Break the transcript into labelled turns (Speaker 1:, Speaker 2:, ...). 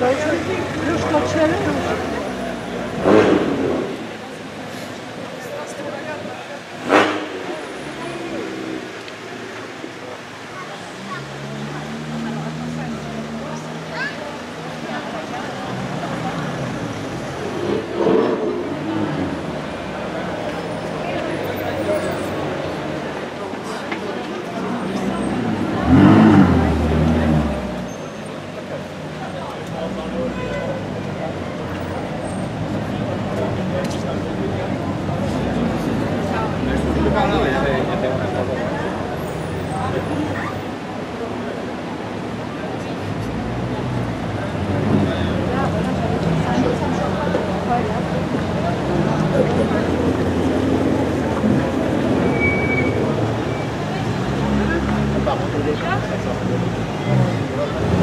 Speaker 1: Leute, Lüftmaschinen.
Speaker 2: Par contre, déjà, ça